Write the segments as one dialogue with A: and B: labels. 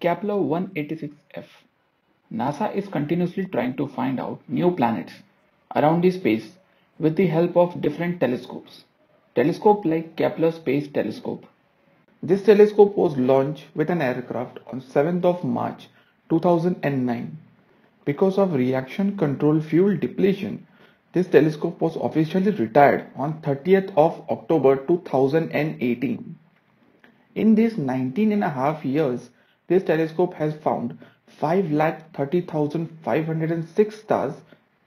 A: Kepler-186f. NASA is continuously trying to find out new planets around the space with the help of different telescopes. Telescope like Kepler Space Telescope. This telescope was launched with an aircraft on 7th of March 2009. Because of reaction control fuel depletion, this telescope was officially retired on 30th of October 2018. In these 19 and a half years, this telescope has found 5,30,506 stars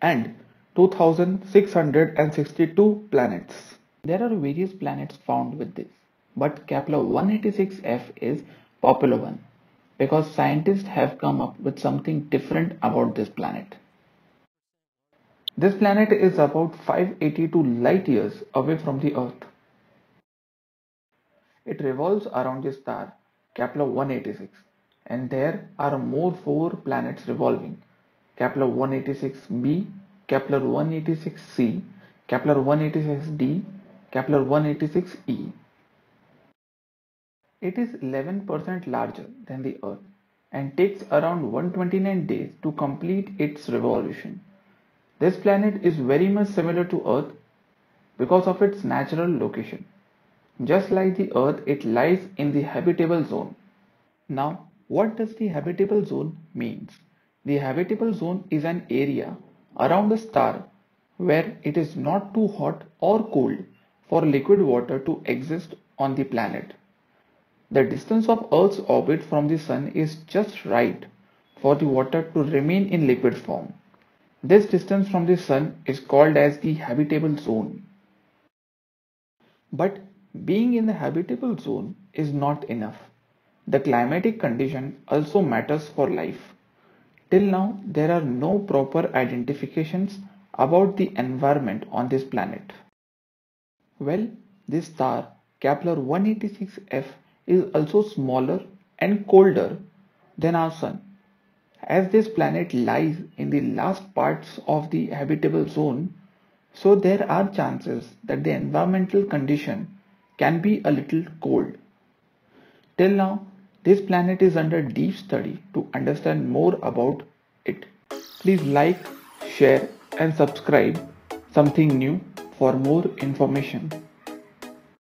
A: and 2,662 planets. There are various planets found with this, but Kepler 186f is popular one because scientists have come up with something different about this planet. This planet is about 582 light years away from the Earth. It revolves around the star Kepler 186 and there are more four planets revolving Kepler 186b, Kepler 186c, Kepler 186d, Kepler 186e. It is 11% larger than the Earth and takes around 129 days to complete its revolution. This planet is very much similar to Earth because of its natural location. Just like the Earth, it lies in the habitable zone. Now, what does the habitable zone means? The habitable zone is an area around a star where it is not too hot or cold for liquid water to exist on the planet. The distance of Earth's orbit from the Sun is just right for the water to remain in liquid form. This distance from the Sun is called as the habitable zone. But being in the habitable zone is not enough. The climatic condition also matters for life. Till now, there are no proper identifications about the environment on this planet. Well, this star, Kepler 186f, is also smaller and colder than our Sun. As this planet lies in the last parts of the habitable zone, so there are chances that the environmental condition can be a little cold. Till now, this planet is under deep study to understand more about it. Please like, share and subscribe something new for more information.